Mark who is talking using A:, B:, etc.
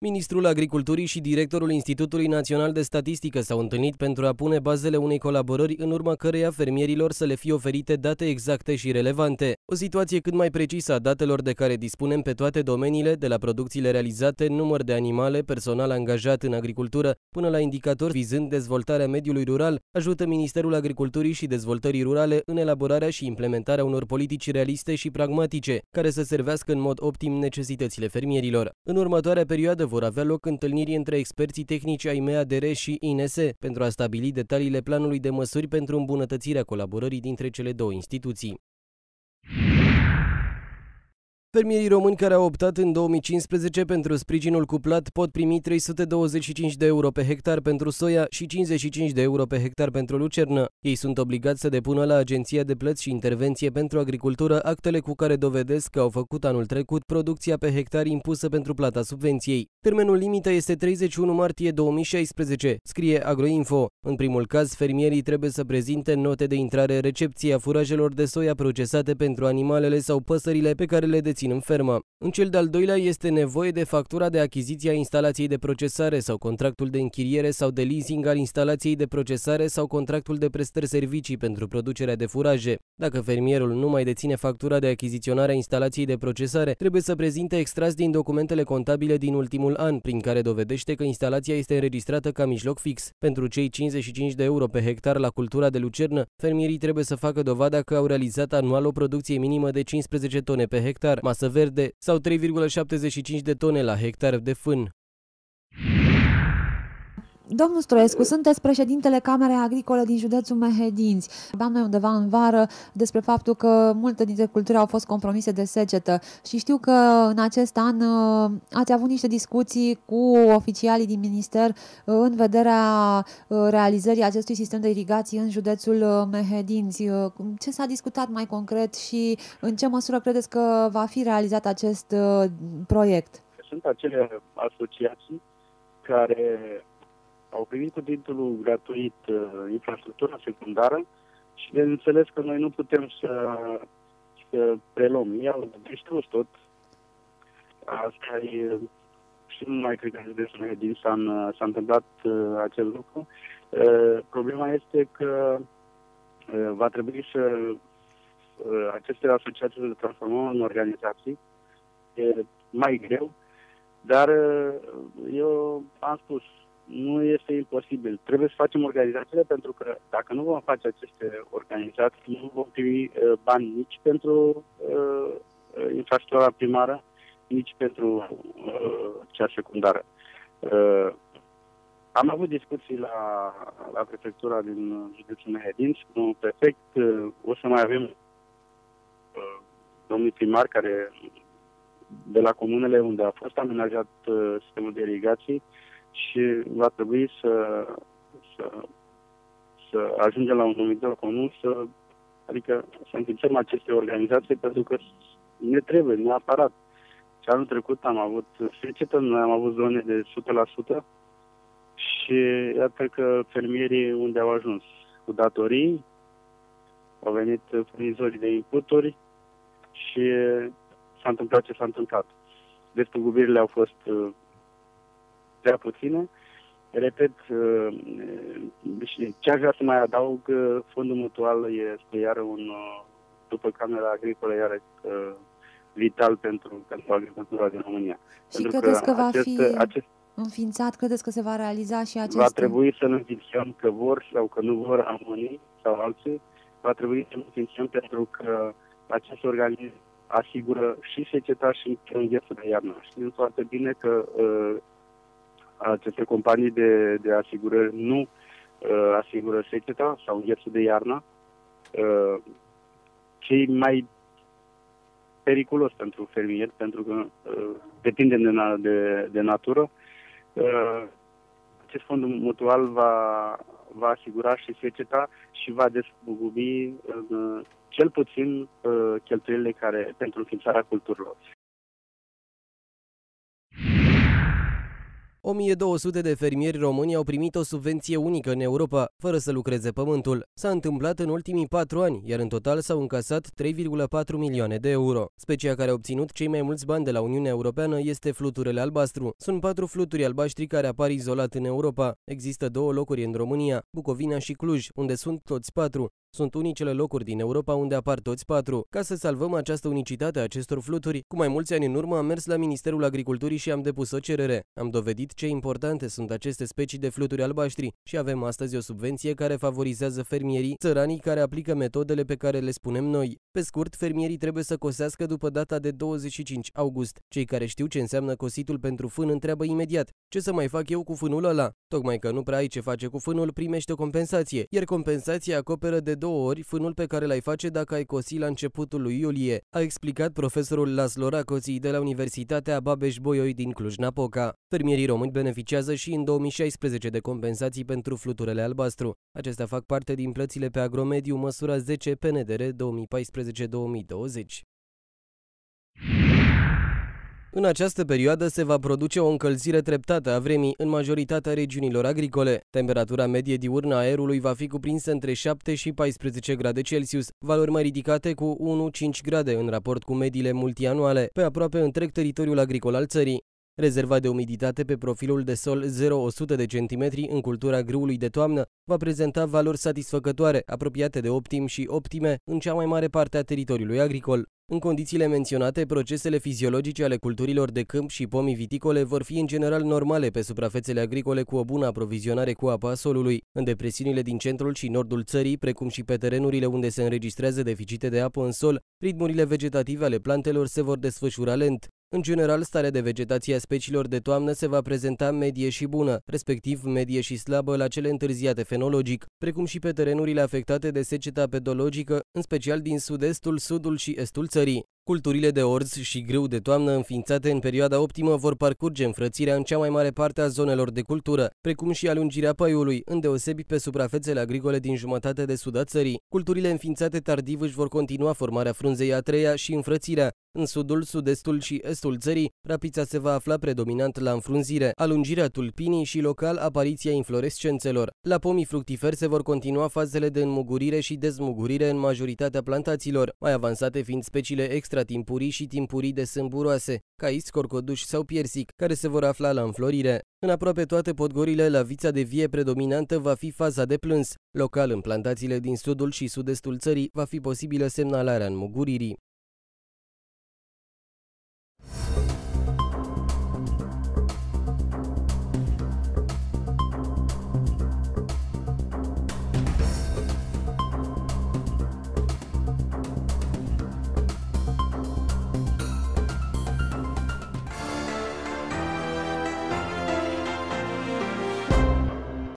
A: Ministrul Agriculturii și directorul Institutului Național de Statistică s-au întâlnit pentru a pune bazele unei colaborări în urma căreia fermierilor să le fie oferite date exacte și relevante. O situație cât mai precisă a datelor de care dispunem pe toate domeniile, de la producțiile realizate, număr de animale, personal angajat în agricultură, până la indicatori vizând dezvoltarea mediului rural, ajută Ministerul Agriculturii și Dezvoltării Rurale în elaborarea și implementarea unor politici realiste și pragmatice, care să servească în mod optim necesitățile fermierilor. În următoarea perioadă vor avea loc întâlniri între experții tehnici ai MEADR și INS pentru a stabili detaliile planului de măsuri pentru îmbunătățirea colaborării dintre cele două instituții. Fermierii români care au optat în 2015 pentru sprijinul cuplat pot primi 325 de euro pe hectar pentru soia și 55 de euro pe hectar pentru lucernă. Ei sunt obligați să depună la Agenția de Plăți și Intervenție pentru Agricultură actele cu care dovedesc că au făcut anul trecut producția pe hectar impusă pentru plata subvenției. Termenul limită este 31 martie 2016, scrie Agroinfo. În primul caz, fermierii trebuie să prezinte note de intrare recepție a furajelor de soia procesate pentru animalele sau păsările pe care le dețin în fermă. În cel de-al doilea este nevoie de factura de achiziție a instalației de procesare sau contractul de închiriere sau de leasing al instalației de procesare sau contractul de prestări servicii pentru producerea de furaje. Dacă fermierul nu mai deține factura de achiziționare a instalației de procesare, trebuie să prezinte extras din documentele contabile din ultimul an, prin care dovedește că instalația este înregistrată ca mijloc fix. Pentru cei 55 de euro pe hectar la cultura de lucernă, fermierii trebuie să facă dovada că au realizat anual o producție minimă de 15 tone pe hectar, masă verde sau 3,75 de tone la hectar de fân.
B: Domnul Stroescu, sunteți președintele Camerei Agricole din județul Mehedinți. Vorbeam noi undeva în vară despre faptul că multe dintre culturi au fost compromise de secetă și știu că în acest an uh, ați avut niște discuții cu oficialii din minister uh, în vederea uh, realizării acestui sistem de irigații în județul Mehedinți. Ce s-a discutat mai concret și în ce măsură credeți că va fi realizat acest proiect?
C: Sunt acele asociații care au primit cu titlul gratuit uh, infrastructura secundară și de înțeles că noi nu putem să, să preluăm. Ei au distrus tot. Asta e și nu mai cred că județul din s-a, s-a întâmplat uh, acest lucru. Uh, problema este că uh, va trebui să uh, aceste asociații să transformăm în organizații. E mai greu, dar uh, eu am spus, nu este imposibil. Trebuie să facem organizațiile pentru că dacă nu vom face aceste organizații, nu vom primi uh, bani nici pentru uh, infrastructura primară, nici pentru uh, cea secundară. Uh, am avut discuții la, la prefectura din județul Mehedinți cu un prefect. Uh, o să mai avem uh, domnul primar care de la comunele unde a fost amenajat uh, sistemul de irigații uh, și va trebui să, să, să ajungem la un numitor comun, să, adică să înființăm aceste organizații, pentru că ne trebuie neapărat. Și anul trecut am avut secetă, noi am avut zone de 100% și iată că fermierii unde au ajuns cu datorii, au venit furnizorii de inputuri și s-a întâmplat ce s-a întâmplat. Despăgubirile au fost prea puține. Repet, uh, ce aș vrea să mai adaug, fondul mutual este iară un, uh, după Camera Agricolă, iară uh, vital pentru, pentru agricultura din România.
B: Și pentru credeți că, că va acest, fi acest, înființat? Credeți că se va realiza și acest...
C: Va trebui să ne înființăm că vor sau că nu vor românii sau alții. Va trebui să ne înființăm pentru că acest organism asigură și seceta și înghețul de iarnă. Știm foarte bine că uh, aceste companii de, de asigurări nu uh, asigură seceta sau înghețul de iarnă. Uh, cei mai periculos pentru fermier, pentru că uh, depindem de, na- de, de natură. Uh, acest fond mutual va, va asigura și seceta și va despăgubi uh, cel puțin uh, cheltuielile care pentru înființarea culturilor.
A: 1200 de fermieri români au primit o subvenție unică în Europa, fără să lucreze pământul. S-a întâmplat în ultimii patru ani, iar în total s-au încasat 3,4 milioane de euro. Specia care a obținut cei mai mulți bani de la Uniunea Europeană este fluturele albastru. Sunt patru fluturi albaștri care apar izolat în Europa. Există două locuri în România, Bucovina și Cluj, unde sunt toți patru. Sunt unicele locuri din Europa unde apar toți patru. Ca să salvăm această unicitate a acestor fluturi, cu mai mulți ani în urmă am mers la Ministerul Agriculturii și am depus o cerere. Am dovedit ce importante sunt aceste specii de fluturi albaștri și avem astăzi o subvenție care favorizează fermierii, țăranii care aplică metodele pe care le spunem noi. Pe scurt, fermierii trebuie să cosească după data de 25 august. Cei care știu ce înseamnă cositul pentru fân întreabă imediat. Ce să mai fac eu cu fânul ăla? Tocmai că nu prea ai ce face cu fânul, primește o compensație, iar compensația acoperă de două ori fânul pe care l-ai face dacă ai cosi la începutul lui iulie, a explicat profesorul Laslo Racoții de la Universitatea Babeș-Bolyai din Cluj-Napoca. Fermierii români beneficiază și în 2016 de compensații pentru fluturele albastru. Acestea fac parte din plățile pe agromediu măsura 10 PNDR 2014-2020. În această perioadă se va produce o încălzire treptată a vremii în majoritatea regiunilor agricole. Temperatura medie diurnă a aerului va fi cuprinsă între 7 și 14 grade Celsius, valori mai ridicate cu 1-5 grade în raport cu mediile multianuale, pe aproape întreg teritoriul agricol al țării. Rezerva de umiditate pe profilul de sol 0-100 de centimetri în cultura grâului de toamnă va prezenta valori satisfăcătoare, apropiate de optim și optime în cea mai mare parte a teritoriului agricol. În condițiile menționate, procesele fiziologice ale culturilor de câmp și pomii viticole vor fi în general normale pe suprafețele agricole cu o bună aprovizionare cu apa a solului. În depresiunile din centrul și nordul țării, precum și pe terenurile unde se înregistrează deficite de apă în sol, ritmurile vegetative ale plantelor se vor desfășura lent. În general, starea de vegetație a speciilor de toamnă se va prezenta medie și bună, respectiv medie și slabă la cele întârziate fenologic, precum și pe terenurile afectate de seceta pedologică, în special din sud-estul, sudul și estul țării. Culturile de orz și grâu de toamnă înființate în perioada optimă vor parcurge înfrățirea în cea mai mare parte a zonelor de cultură, precum și alungirea paiului, îndeosebi pe suprafețele agricole din jumătate de sud a țării. Culturile înființate tardiv își vor continua formarea frunzei a treia și înfrățirea, în sudul, sud-estul și estul țării, rapița se va afla predominant la înfrunzire, alungirea tulpinii și local apariția inflorescențelor. La pomii fructiferi se vor continua fazele de înmugurire și dezmugurire în majoritatea plantațiilor, mai avansate fiind speciile extratimpurii și timpurii de sâmburoase, cais, corcoduș sau piersic, care se vor afla la înflorire. În aproape toate podgorile, la vița de vie predominantă va fi faza de plâns. Local, în plantațiile din sudul și sud-estul țării, va fi posibilă semnalarea înmuguririi.